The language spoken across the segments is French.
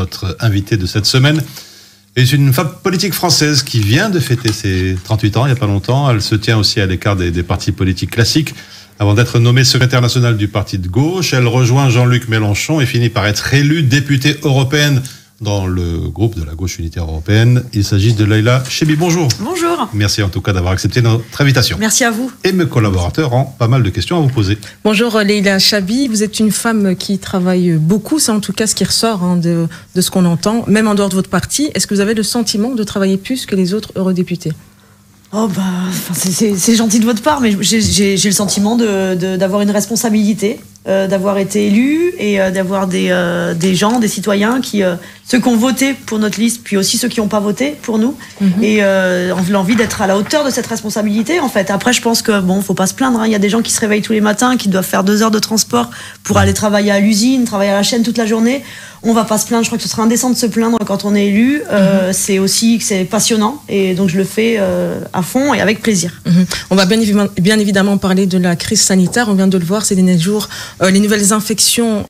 Notre invité de cette semaine est une femme politique française qui vient de fêter ses 38 ans il n'y a pas longtemps. Elle se tient aussi à l'écart des, des partis politiques classiques. Avant d'être nommée secrétaire nationale du parti de gauche, elle rejoint Jean-Luc Mélenchon et finit par être élue députée européenne dans le groupe de la gauche unitaire européenne. Il s'agit de Leïla Chebi. Bonjour. Bonjour. Merci en tout cas d'avoir accepté notre invitation. Merci à vous. Et mes collaborateurs ont pas mal de questions à vous poser. Bonjour Leïla Chabi, vous êtes une femme qui travaille beaucoup, c'est en tout cas ce qui ressort hein, de, de ce qu'on entend, même en dehors de votre parti. Est-ce que vous avez le sentiment de travailler plus que les autres eurodéputés? Oh bah, c'est gentil de votre part, mais j'ai le sentiment d'avoir de, d'avoir une responsabilité, euh, d'avoir été élu et euh, d'avoir des, euh, des gens, des citoyens qui, euh, ceux qui ont voté pour notre liste, puis aussi ceux qui n'ont pas voté pour nous, mm -hmm. et euh, l'envie d'être à la hauteur de cette responsabilité. En fait, après, je pense que bon, faut pas se plaindre. Hein. Il y a des gens qui se réveillent tous les matins, qui doivent faire deux heures de transport pour aller travailler à l'usine, travailler à la chaîne toute la journée. On va pas se plaindre. Je crois que ce sera indécent de se plaindre quand on est élu. Mm -hmm. C'est aussi que c'est passionnant, et donc je le fais à fond et avec plaisir. Mm -hmm. On va bien évidemment, bien évidemment parler de la crise sanitaire. On vient de le voir ces derniers jours. Euh, les nouvelles infections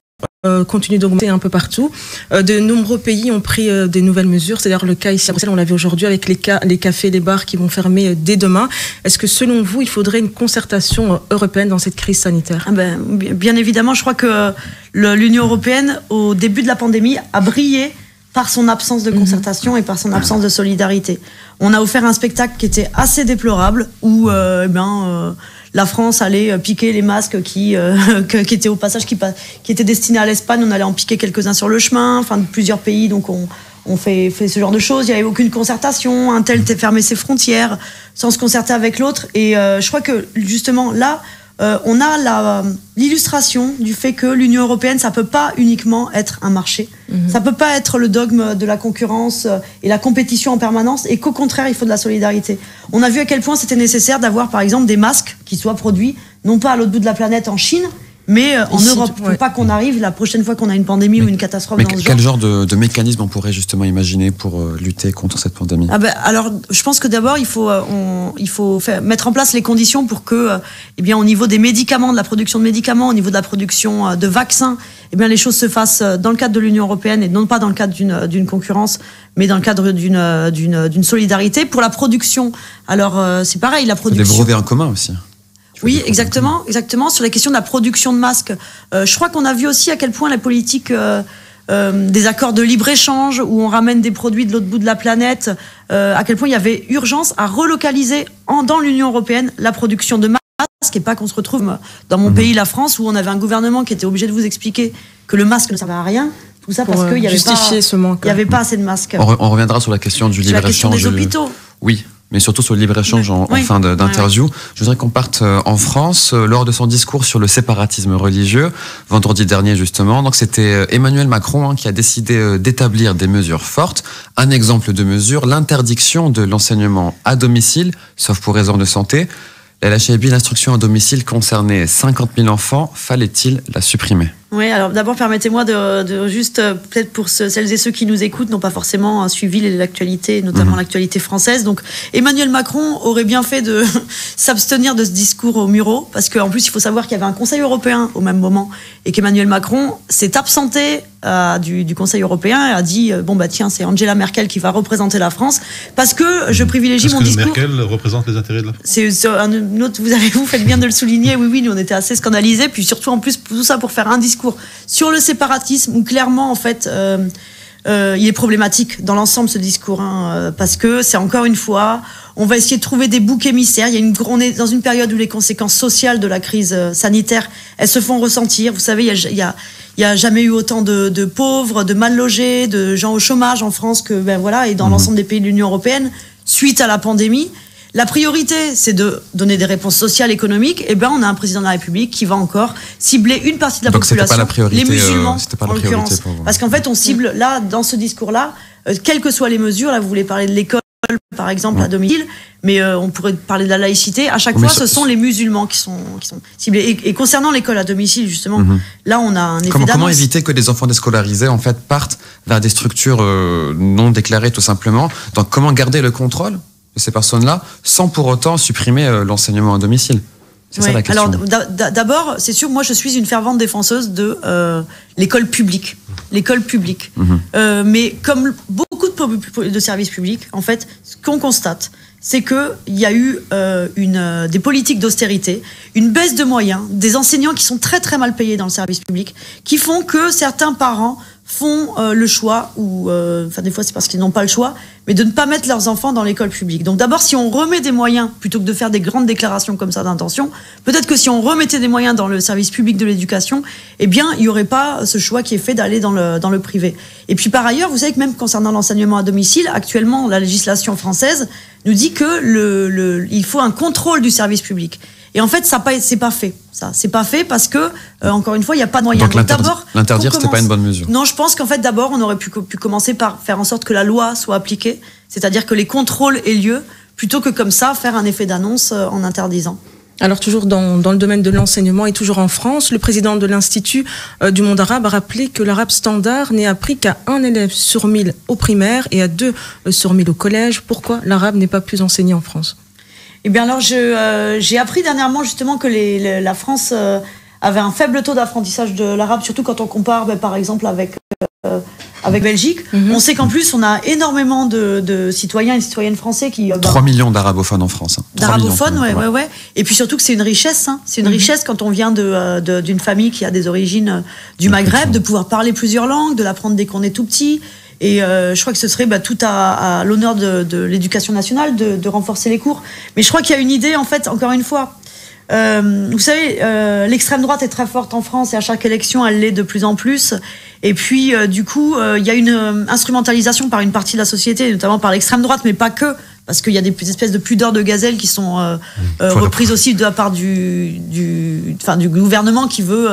euh, continuent d'augmenter un peu partout. Euh, de nombreux pays ont pris euh, des nouvelles mesures. C'est d'ailleurs le cas ici à Bruxelles, on l'a vu aujourd'hui avec les, cas, les cafés, les bars qui vont fermer dès demain. Est-ce que selon vous, il faudrait une concertation européenne dans cette crise sanitaire? Ah ben, Bien évidemment, je crois que l'Union européenne, au début de la pandémie, a brillé par son absence de concertation mm -hmm. et par son absence de solidarité. On a offert un spectacle qui était assez déplorable, où eh ben, la France allait piquer les masques qui, euh, qui étaient au passage, qui, qui étaient destinés à l'Espagne, on allait en piquer quelques-uns sur le chemin, enfin de plusieurs pays, donc on, on fait, fait ce genre de choses. Il n'y avait aucune concertation, un tel fermait ses frontières sans se concerter avec l'autre. Et euh, je crois que justement là, euh, on a l'illustration du fait que l'Union européenne, ça peut pas uniquement être un marché, mm -hmm. ça peut pas être le dogme de la concurrence et la compétition en permanence, et qu'au contraire, il faut de la solidarité. On a vu à quel point c'était nécessaire d'avoir, par exemple, des masques qui soient produits non pas à l'autre bout de la planète en Chine, mais euh, en Europe. Il ne faut pas qu'on arrive la prochaine fois qu'on a une pandémie mais, ou une catastrophe mais dans ce quel genre. genre de, de, mécanisme on pourrait justement imaginer pour euh, lutter contre cette pandémie? Ah ben, Alors, je pense que d'abord, il faut, euh, on, il faut faire, mettre en place les conditions pour que, eh bien, au niveau des médicaments, de la production de médicaments, au niveau de la production de vaccins, eh bien, les choses se fassent dans le cadre de l'Union européenne et non pas dans le cadre d'une concurrence, mais dans le cadre d'une solidarité. Pour la production, alors c'est pareil, la production. Des brevets en commun aussi. Oui, exactement, exactement. Sur la question de la production de masques, euh, je crois qu'on a vu aussi à quel point la politique euh, euh, des accords de libre-échange, où on ramène des produits de l'autre bout de la planète, à quel point il y avait urgence à relocaliser en, dans l'Union européenne la production de masques, et pas qu'on se retrouve dans mon mmh. pays, la France, où on avait un gouvernement qui était obligé de vous expliquer que le masque ne servait à rien. Tout ça parce qu'il n'y avait, pas, ce manque. il y avait pas assez de masques. On, re, on reviendra sur la question du libre-échange. La question des hôpitaux. Oui, mais surtout sur le libre-échange en, oui. en, fin d'interview. Oui. Je voudrais qu'on parte en France lors de son discours sur le séparatisme religieux, vendredi dernier justement. Donc c'était Emmanuel Macron hein, qui a décidé d'établir des mesures fortes. Un exemple de mesure, l'interdiction de l'enseignement à domicile, sauf pour raison de santé. La HAB, l'instruction à domicile concernait 50 000 enfants. Fallait-il la supprimer? Oui, alors d'abord permettez-moi de, de, juste, euh, peut-être pour ce, celles et ceux qui nous écoutent, n'ont pas forcément suivi l'actualité, notamment mmh. l'actualité française. Donc Emmanuel Macron aurait bien fait de s'abstenir de ce discours au Muro, parce qu'en plus il faut savoir qu'il y avait un Conseil européen au même moment, et qu'Emmanuel Macron s'est absenté euh, du, du, Conseil européen et a dit euh, bon bah tiens c'est Angela Merkel qui va représenter la France parce que je privilégie parce mon que discours. Merkel représente les intérêts de la France. C'est un autre, vous avez vous faites bien de le souligner. Oui oui, nous on était assez scandalisés, puis surtout en plus tout ça pour faire un discours sur le séparatisme où clairement en fait euh, euh, il est problématique dans l'ensemble ce discours hein, parce que c'est encore une fois on va essayer de trouver des boucs émissaires il y a une on est dans une période où les conséquences sociales de la crise sanitaire elles se font ressentir vous savez il y a, il y a il n'y a jamais eu autant de, de, pauvres, de mal logés, de gens au chômage en France que ben voilà et dans mmh. l'ensemble des pays de l'Union européenne suite à la pandémie. La priorité, c'est de donner des réponses sociales, économiques. Et ben, on a un président de la République qui va encore cibler une partie de la Donc population, pas la priorité, les musulmans, euh, pas la en l'occurrence. Parce qu'en fait, on cible là, dans ce discours-là, euh, quelles que soient les mesures. Là, vous voulez parler de l'école, par exemple, ouais. à domicile, mais euh, on pourrait parler de la laïcité. À chaque mais fois, ce sont les musulmans qui sont, qui sont ciblés. Et, et concernant l'école à domicile, justement, mmh. là, on a un effet Comment, comment éviter que des enfants déscolarisés, en fait, partent vers des structures euh, non déclarées, tout simplement? Donc, comment garder le contrôle? De ces personnes-là sans pour autant supprimer euh, l'enseignement à domicile C'est ça la question. Alors d'abord, c'est sûr, moi je suis une fervente défenseuse de euh, l'école publique, l'école publique. Mhm. Euh, mais comme beaucoup de, de services publics, en fait, ce qu'on constate, c'est qu'il y a eu euh, une, des politiques d'austérité, une baisse de moyens, des enseignants qui sont très très mal payés dans le service public, qui font que certains parents font euh, le choix, ou euh, enfin des fois c'est parce qu'ils n'ont pas le choix, mais de ne pas mettre leurs enfants dans l'école publique. Donc d'abord, si on remet des moyens, plutôt que de faire des grandes déclarations comme ça d'intention, peut-être que si on remettait des moyens dans le service public de l'éducation, eh bien, il n'y aurait pas ce choix qui est fait d'aller dans le, dans le privé. Et puis par ailleurs, vous savez que même concernant l'enseignement à domicile, actuellement, la législation française nous dit que le, le, il faut un contrôle du service public. Et en fait, ça c'est pas fait. Ça, c'est pas fait parce que, euh, encore une fois, il n'y a pas de moyens. Donc, l'interdire, l'interdire, c'était pas une bonne mesure. Non, je pense qu'en fait, d'abord, on aurait pu, pu commencer par faire en sorte que la loi soit appliquée, c'est-à-dire que les contrôles aient lieu, plutôt que comme ça faire un effet d'annonce euh, en interdisant. Alors toujours dans, dans, le domaine de l'enseignement et toujours en France, le président de l'Institut euh, du monde arabe a rappelé que l'arabe standard n'est appris qu'à un élève sur mille au primaire et à deux sur mille au collège. Pourquoi l'arabe n'est pas plus enseigné en France? Eh bien alors euh, j'ai appris dernièrement justement que les, les, la France euh, avait un faible taux d'apprentissage de l'arabe, surtout quand on compare ben, par exemple avec euh, avec Belgique. Mm -hmm. On sait qu'en plus, on a énormément de, de, citoyens et citoyennes français qui... 3 bah, millions d'arabophones en France. Hein. D'arabophones, ouais, ouais, ouais. Et puis surtout que c'est une richesse. Hein. C'est une mm -hmm. richesse quand on vient d'une de, de, famille qui a des origines du Maghreb, de pouvoir parler plusieurs langues, de l'apprendre dès qu'on est tout petit. Et euh, je crois que ce serait bah, tout à, à l'honneur de, de l'éducation nationale de, de, renforcer les cours. Mais je crois qu'il y a une idée, en fait, encore une fois. Euh, vous savez, euh, l'extrême droite est très forte en France et à chaque élection, elle l'est de plus en plus. Et puis, euh, du coup, il y a une instrumentalisation par une partie de la société, notamment par l'extrême droite, mais pas que, parce qu'il y a des espèces de pudeurs de gazelle qui sont euh, euh, reprises aussi de la part du, du, enfin, du gouvernement qui veut,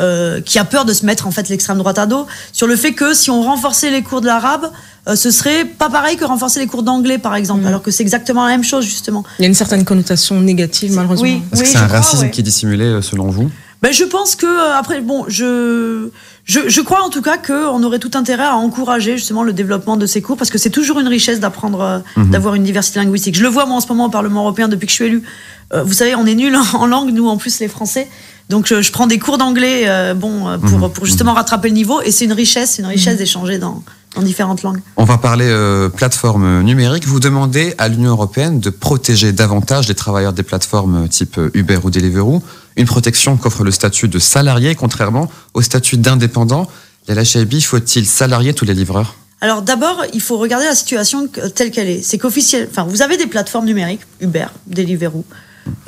euh, qui a peur de se mettre en fait l'extrême droite à dos, sur le fait que si on renforçait les cours de l'arabe, ce serait pas pareil que renforcer les cours d'anglais par exemple, mmh. alors que c'est exactement la même chose justement. Il y a une certaine connotation négative malheureusement. Oui, Est-ce oui, que c'est un crois, racisme ouais. qui est dissimulé selon vous? Ben, je pense que après bon je, je je crois en tout cas qu'on aurait tout intérêt à encourager justement le développement de ces cours parce que c'est toujours une richesse d'apprendre mmh. d'avoir une diversité linguistique. Je le vois moi en ce moment au Parlement européen depuis que je suis élu. Euh, vous savez on est nul en langue nous en plus les Français. Donc je, je prends des cours d'anglais euh, bon pour, mmh. pour justement rattraper le niveau et c'est une richesse une richesse d'échanger dans en différentes langues. On va parler euh, plateforme numérique. Vous demandez à l'Union européenne de protéger davantage les travailleurs des plateformes type Uber ou Deliveroo, une protection qu'offre le statut de salarié, contrairement au statut d'indépendant. La HIB, faut-il salarier tous les livreurs? Alors d'abord, il faut regarder la situation telle qu'elle est. C'est qu'officiel, enfin, vous avez des plateformes numériques, Uber, Deliveroo,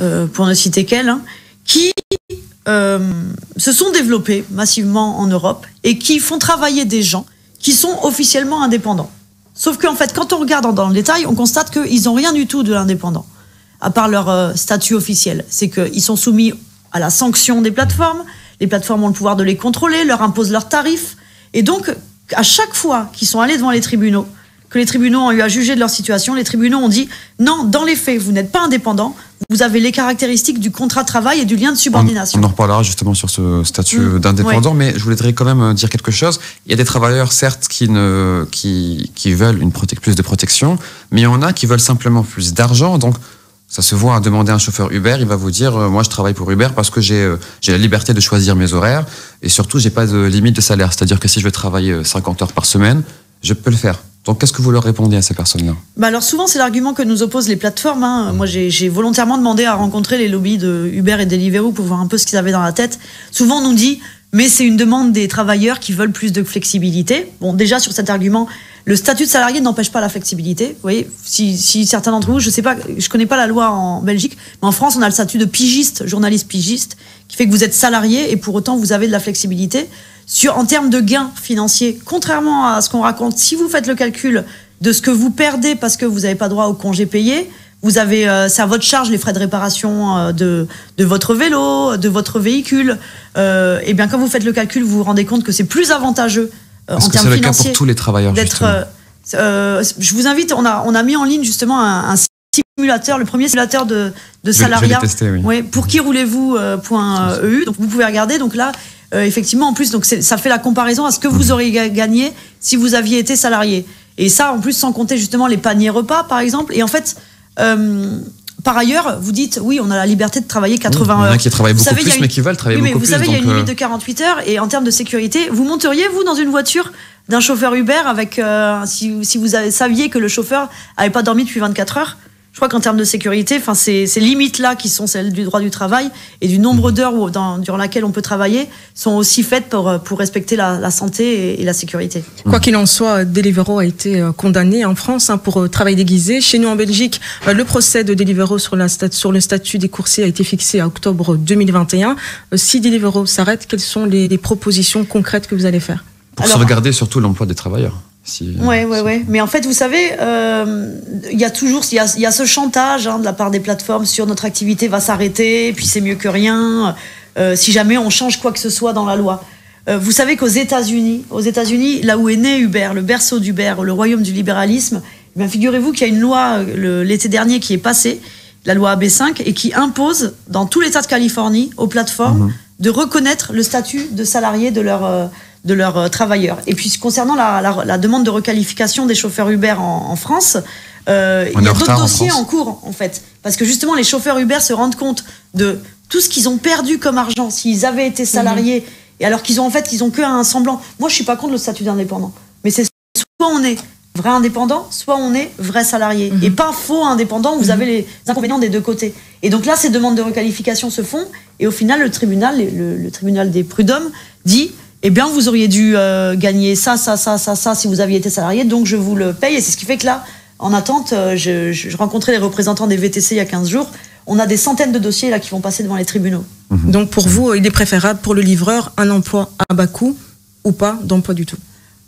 euh, pour ne citer qu'elles, hein, qui euh, se sont développées massivement en Europe et qui font travailler des gens qui sont officiellement indépendants. Sauf qu'en fait, quand on regarde dans le détail, on constate qu'ils n'ont rien du tout de l'indépendant, à part leur euh, statut officiel. C'est qu'ils sont soumis à la sanction des plateformes, les plateformes ont le pouvoir de les contrôler, leur imposent leurs tarifs, et donc, à chaque fois qu'ils sont allés devant les tribunaux, que les tribunaux ont eu à juger de leur situation, les tribunaux ont dit non, dans les faits, vous n'êtes pas indépendant, vous avez les caractéristiques du contrat de travail et du lien de subordination. On, on en reparlera justement sur ce statut mmh. d'indépendant, mais je voudrais quand même dire quelque chose. Il y a des travailleurs, certes, qui, ne, qui, qui veulent une plus de protection, mais il y en a qui veulent simplement plus d'argent. Donc, ça se voit à demander à un chauffeur Uber, il va vous dire euh, moi je travaille pour Uber parce que j'ai euh, la liberté de choisir mes horaires et surtout j'ai pas de limite de salaire, c'est-à-dire que si je veux travailler 50 heures par semaine, je peux le faire. Donc, qu'est-ce que vous leur répondez à ces personnes-là bah Alors, souvent, c'est l'argument que nous opposent les plateformes. Hein. Moi, j'ai volontairement demandé à rencontrer les lobbies de Uber et Deliveroo pour voir un peu ce qu'ils avaient dans la tête. Souvent, on nous dit, mais c'est une demande des travailleurs qui veulent plus de flexibilité. Bon, déjà, sur cet argument, le statut de salarié n'empêche pas la flexibilité. Vous voyez, si, si certains d'entre vous, je sais pas, je connais pas la loi en Belgique, mais en France, on a le statut de pigiste, journaliste pigiste, qui fait que vous êtes salarié et pour autant, vous avez de la flexibilité. Sur, en termes de gains financiers, contrairement à ce qu'on raconte, si vous faites le calcul de ce que vous perdez parce que vous n'avez pas droit au congé payé, vous avez, euh, c'est à votre charge les frais de réparation euh, de, de votre vélo, de votre véhicule. Euh, et bien, quand vous faites le calcul, vous vous rendez compte que c'est plus avantageux euh, en termes financiers. C'est le cas pour tous les travailleurs. D'être, euh, je vous invite, on a, on a mis en ligne justement un, un simulateur, le premier simulateur de, de salariat. Oui. Ouais, pour qui roulez-vous .eu. Donc vous pouvez regarder. Donc là, euh, effectivement, en plus, donc ça fait la comparaison à ce que vous auriez gagné si vous aviez été salarié. Et ça, en plus, sans compter justement les paniers repas, par exemple. Et en fait, euh, par ailleurs, vous dites, oui, on a la liberté de travailler 80 Il y en heures. a qui travaillent Vous beaucoup savez, il y a plus, une- mais qui veulent travailler Oui, mais beaucoup vous plus. savez, il y a une euh, limite de 48 heures et en termes de sécurité, vous monteriez, vous, dans une voiture d'un chauffeur Uber avec, euh, si, si vous saviez que le chauffeur avait pas dormi depuis 24 heures? Je crois qu'en termes de sécurité, enfin, ces, ces limites-là, qui sont celles du droit du travail et du nombre Mhm. d'heures durant laquelle on peut travailler, sont aussi faites pour, euh, pour respecter la, la santé et, et la sécurité. Quoi qu'il en soit, Deliveroo a été euh, condamné en France hein, pour euh, travail déguisé. Chez nous en Belgique, le procès de Deliveroo sur, la stat- sur le statut des coursiers a été fixé à octobre 2021. Euh, Si Deliveroo s'arrête, quelles sont les, les propositions concrètes que vous allez faire? Pour Alors- sauvegarder surtout l'emploi des travailleurs. Si, Ouais, ouais, ouais. Mais en fait, vous savez, euh, il y a toujours, il y y a ce chantage hein, de la part des plateformes sur notre activité va s'arrêter, puis c'est mieux que rien. euh, si jamais on change quoi que ce soit dans la loi. Euh, vous savez qu'aux États-Unis, aux États-Unis, là où est né Uber, le berceau d'Uber, le royaume du libéralisme, eh figurez-vous qu'il y a une loi euh, l'été dernier qui est passée, la loi AB5, et qui impose dans tout l'État de Californie aux plateformes de reconnaître le statut de salarié de leurs euh, de leurs euh, travailleurs. Et puis concernant la, la- la demande de requalification des chauffeurs Uber en, en France, euh, il y a en d'autres en dossiers France. en cours en fait, parce que justement les chauffeurs Uber se rendent compte de tout ce qu'ils ont perdu comme argent s'ils avaient été salariés et alors qu'ils ont en fait qu'ils ont que un semblant. Moi je suis pas contre le statut d'indépendant, mais c'est soit on est vrai indépendant, soit on est vrai salarié Mhm. et pas faux indépendant. où Vous avez les inconvénients des deux côtés. Et donc là ces demandes de requalification se font et au final le tribunal, le, le tribunal des prud'hommes dit eh bien, vous auriez dû euh, gagner ça, ça, ça, ça, ça si vous aviez été salarié, donc je vous le paye. Et c'est ce qui fait que là, en attente, euh, je, je- je rencontrais les représentants des VTC il y a 15 jours. On a des centaines de dossiers là qui vont passer devant les tribunaux. Donc pour vous, il est préférable pour le livreur un emploi à bas coût ou pas d'emploi du tout?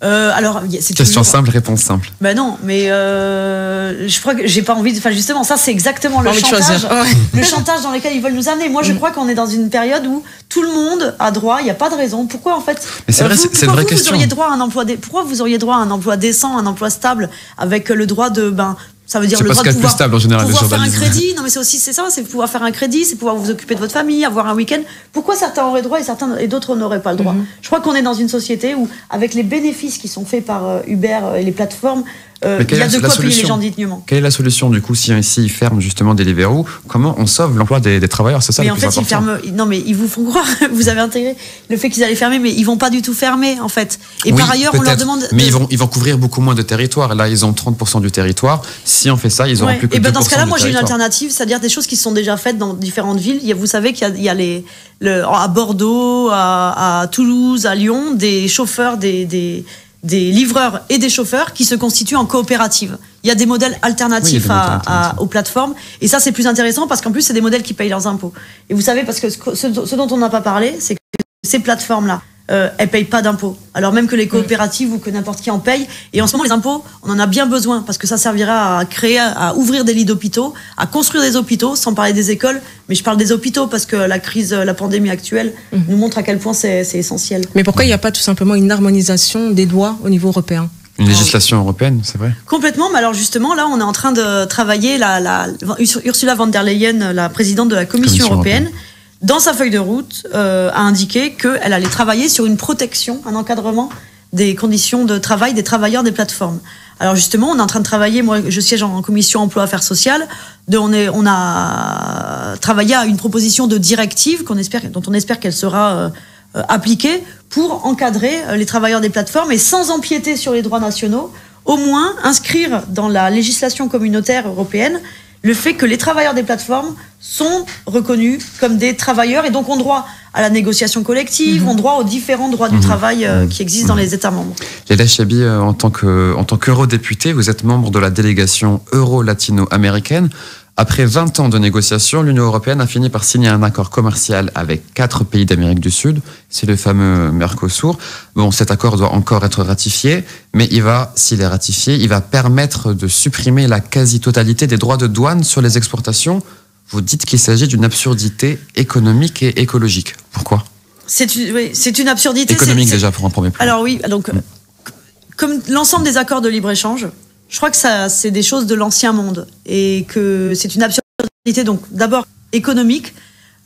Euh, alors, c'est Question toujours- simple, réponse simple. Ben non, mais euh, je crois que j'ai pas envie de. Enfin, justement, ça, c'est exactement le Pas envie de chantage. le chantage dans lequel ils veulent nous amener. Moi, je crois qu'on est dans une période où tout le monde a droit. Il n'y a pas de raison. Pourquoi en fait? Mais c'est vrai, vous, c'est- c'est une pourquoi vraie vous, question. Vous auriez droit à un emploi. dé- Pourquoi vous auriez droit à un emploi décent, un emploi stable, avec le droit de ben. Ça veut dire C'est le droit de pouvoir, stable en général, pouvoir faire un crédit. Non, mais c'est aussi c'est ça, c'est pouvoir faire un crédit, c'est pouvoir vous occuper de votre famille, avoir un week-end. Pourquoi certains auraient droit et certains et d'autres n'auraient pas le droit? Mhm. Je crois qu'on est dans une société où, avec les bénéfices qui sont faits par euh, Uber euh, et les plateformes, euh, il y a de quoi payer les solution gens dignement. Quelle est la solution du coup si ici ils ferment justement Deliveroo Comment on sauve l'emploi des, des travailleurs? C'est ça mais le en plus fait, ils ferment. Non, mais ils vous font croire. Vous avez intégré le fait qu'ils allaient fermer, mais ils vont pas du tout fermer, en fait. Et Oui, par ailleurs, on leur demande. Mais de- ils, vont, ils vont couvrir beaucoup moins de territoire. Là, ils ont 30% du territoire. Si on fait ça, ils auront Ouais. plus que Et ben 2% dans ce cas-là, moi j'ai une alternative, c'est-à-dire des choses qui sont déjà faites dans différentes villes. Vous savez qu'il y a, il y a les, le- à Bordeaux, à, à Toulouse, à Lyon, des chauffeurs, des, des, des livreurs et des chauffeurs qui se constituent en coopérative. Il y a des modèles Oui, alternatifs des à- modèles à- alternatifs. aux plateformes. Et ça, c'est plus intéressant parce qu'en plus, c'est des modèles qui payent leurs impôts. Et vous savez, parce que ce, que- ce- ce dont on n'a pas parlé, c'est que ces plateformes-là, euh, elles payent pas d'impôts. Alors même que les coopératives ou que n'importe qui en paye. Et en ce moment, les impôts, on en a bien besoin parce que ça servira à créer, à ouvrir des lits d'hôpitaux, à construire des hôpitaux, sans parler des écoles. Mais je parle des hôpitaux parce que la crise, la pandémie actuelle nous montre à quel point c'est c'est essentiel. Mais pourquoi il n'y a pas tout simplement une harmonisation des lois au niveau européen? Une législation européenne, c'est vrai. Complètement, mais alors justement, là, on est en train de travailler, la, la, Ursula von der Leyen, la présidente de la Commission, Commission européenne, européenne. Dans sa feuille de route, euh, a indiqué qu'elle allait travailler sur une protection, un encadrement des conditions de travail des travailleurs des plateformes. Alors justement, on est en train de travailler, moi je siège en commission emploi affaires sociales, on, a travaillé à une proposition de directive dont on espère qu'elle sera euh, euh, appliquée pour encadrer les travailleurs des plateformes et sans empiéter sur les droits nationaux, au moins inscrire dans la législation communautaire européenne le fait que les travailleurs des plateformes sont reconnus comme des travailleurs et donc ont droit à la négociation collective, ont droit aux différents droits du travail euh, qui existent dans les États membres. Léla Chabi, euh, en tant que en tant qu'eurodéputé, vous êtes membre de la délégation euro-latino-américaine. Après 20 ans de négociations, l'Union européenne a fini par signer un accord commercial avec quatre pays d'Amérique du Sud. C'est le fameux Mercosur. Bon, cet accord doit encore être ratifié, mais il va, s'il est ratifié, il va permettre de supprimer la quasi-totalité des droits de douane sur les exportations. Vous dites qu'il s'agit d'une absurdité économique et écologique. Pourquoi? C'est une, oui, c'est une absurdité. Économique déjà pour un premier point. Alors oui, donc euh, comme l'ensemble des accords de libre-échange, je crois que ça, c'est des choses de l'ancien monde et que c'est une absurdité. Donc d'abord économique,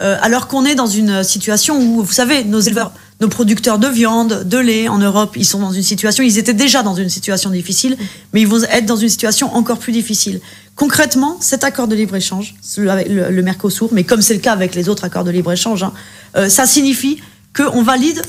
euh, alors qu'on est dans une situation où, vous savez, nos éleveurs, nos producteurs de viande, de lait en Europe, ils sont dans une situation, ils étaient déjà dans une situation difficile, mais ils vont être dans une situation encore plus difficile. Concrètement, cet accord de libre-échange, le, Mercosur, mais comme c'est le cas avec les autres accords de libre-échange, hein, euh, ça signifie qu'on valide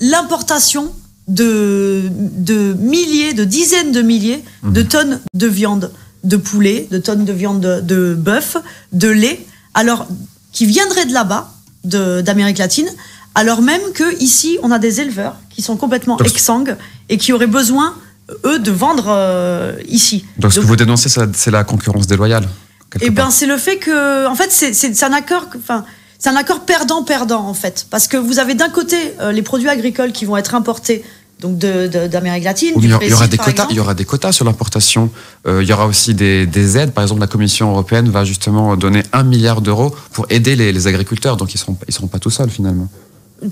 l'importation de, de milliers, de dizaines de milliers de mmh. tonnes de viande de poulet, de tonnes de viande de, de bœuf, de lait, alors qui viendraient de là-bas, d'Amérique latine, alors même que ici on a des éleveurs qui sont complètement exsangues et qui auraient besoin eux de vendre euh, ici. Donc, ce que vous dénoncez, c'est la concurrence déloyale. Eh bien, c'est le fait que, en fait, c'est un accord, enfin, c'est un accord perdant-perdant en fait, parce que vous avez d'un côté euh, les produits agricoles qui vont être importés donc d'Amérique latine. il, y aura, des quotas, il y aura des quotas sur l'importation. Euh, il y aura aussi des, aides. Par exemple, la Commission européenne va justement donner un milliard d'euros pour aider les, agriculteurs. Donc ils ne seront, ils seront pas tout seuls finalement.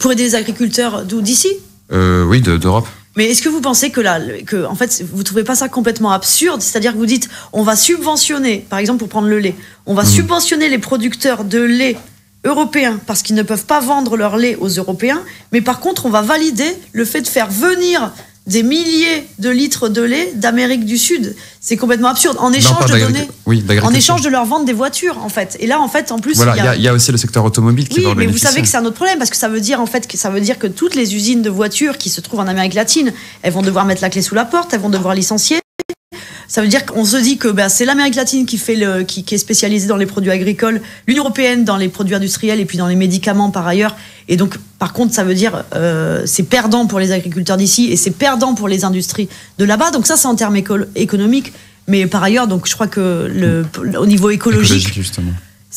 Pour aider les agriculteurs d'où? D'ici? Euh, Oui, d'Europe. mais est-ce que vous pensez que là, que en fait, vous trouvez pas ça complètement absurde? C'est-à-dire que vous dites, on va subventionner, par exemple pour prendre le lait, on va mhm. subventionner les producteurs de lait européens parce qu'ils ne peuvent pas vendre leur lait aux Européens, mais par contre, on va valider le fait de faire venir des milliers de litres de lait d'Amérique du Sud. C'est complètement absurde. En échange de donner, en échange de leur vendre des voitures, en fait. Et là, en fait, en plus, il y, a aussi le secteur automobile qui oui, mais vous savez que c'est un autre problème parce que ça veut dire en fait que ça veut dire que toutes les usines de voitures qui se trouvent en Amérique latine, elles vont devoir mettre la clé sous la porte, elles vont devoir licencier. Ça veut dire qu'on se dit que ben, c'est l'Amérique latine qui, fait le, qui, est spécialisée dans les produits agricoles, l'Union européenne dans les produits industriels et puis dans les médicaments par ailleurs. Et donc, par contre, ça veut dire euh, c'est perdant pour les agriculteurs d'ici et c'est perdant pour les industries de là-bas. Donc ça, c'est en termes économiques. Mais par ailleurs, donc je crois que le, au niveau écologique,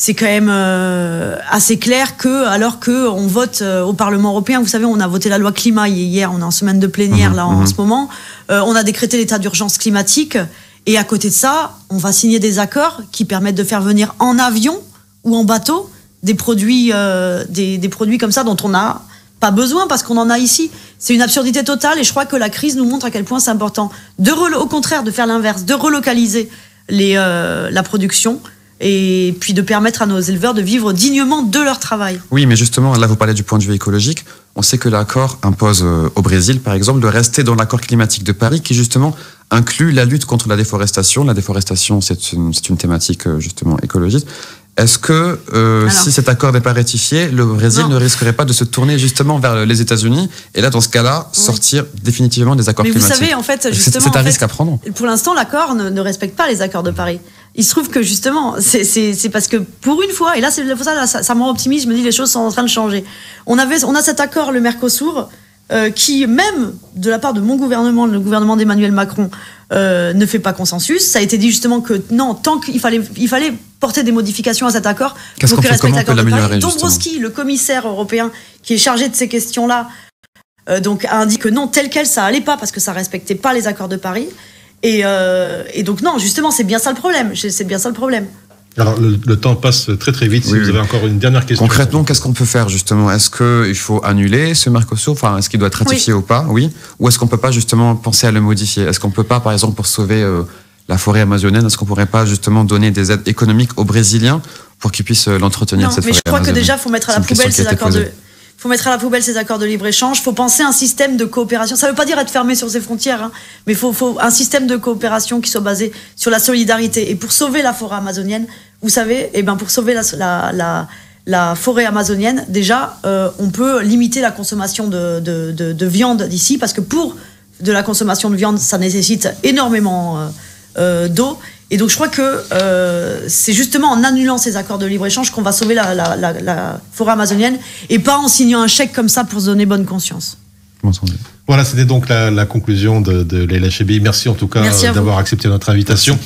c'est quand même euh, assez clair que alors que on vote euh, au Parlement européen, vous savez, on a voté la loi climat hier, on est en semaine de plénière mmh, là en mmh. ce moment. Euh, on a décrété l'état d'urgence climatique. Et à côté de ça, on va signer des accords qui permettent de faire venir en avion ou en bateau des produits, euh, des, produits comme ça dont on n'a pas besoin parce qu'on en a ici. C'est une absurdité totale et je crois que la crise nous montre à quel point c'est important. De au contraire, de faire l'inverse, de relocaliser les, euh, la production et puis de permettre à nos éleveurs de vivre dignement de leur travail. Oui, mais justement, là, vous parlez du point de vue écologique. On sait que l'accord impose euh, au Brésil, par exemple, de rester dans l'accord climatique de Paris, qui justement inclut la lutte contre la déforestation. La déforestation, c'est une, une, thématique euh, justement écologiste. Est-ce que euh, si cet accord n'est pas ratifié, le Brésil ne risquerait pas de se tourner justement vers les États-Unis et là, dans ce cas-là, sortir définitivement des accords climatiques Mais vous savez, en fait, justement, c'est un risque à prendre. Pour l'instant, l'accord ne, ne, respecte pas les accords de Paris. Il se trouve que justement, c'est parce que pour une fois, et là, ça, ça, ça me rend optimiste. Je me dis les choses sont en train de changer. On avait, on a cet accord, le Mercosur. Euh, qui, même de la part de mon gouvernement, le gouvernement d'Emmanuel Macron, euh, ne fait pas consensus. Ça a été dit justement que non, tant qu'il fallait, il fallait porter des modifications à cet accord pour qu'il respecte l'accord de Paris. Dombrovski, le commissaire européen qui est chargé de ces questions-là, euh, donc a indiqué que non, tel quel, ça allait pas parce que ça respectait pas les accords de Paris. Et, euh, et donc non, justement, c'est bien ça le problème. C'est bien ça le problème. Alors, le, temps passe très très vite. Si vous avez encore une dernière question. Concrètement, qu'est-ce qu'on peut faire justement? Est-ce qu'il faut annuler ce Mercosur? Enfin, est-ce qu'il doit être ratifié ou pas? Oui. Ou est-ce qu'on peut pas justement penser à le modifier? Est-ce qu'on peut pas, par exemple, pour sauver euh, la forêt amazonienne, est-ce qu'on pourrait pas justement donner des aides économiques aux Brésiliens pour qu'ils puissent euh, l'entretenir cette mais je crois que déjà, il faut mettre à la poubelle ces accords de faut mettre à la poubelle ces accords de libre-échange. faut penser un système de coopération. Ça ne veut pas dire être fermé sur ses frontières, hein, mais faut, faut, un système de coopération qui soit basé sur la solidarité. Et pour sauver la forêt amazonienne, vous savez, eh ben pour sauver la, la, la, forêt amazonienne, déjà, euh, on peut limiter la consommation de, de, de, viande d'ici, parce que pour de la consommation de viande, ça nécessite énormément euh, euh, d'eau. Et donc je crois que c'est justement en annulant ces accords de libre-échange qu'on va sauver la, la, la, forêt amazonienne et pas en signant un chèque comme ça pour se donner bonne conscience. Voilà, c'était donc la, conclusion de, de Leila. Merci en tout cas d'avoir accepté notre invitation.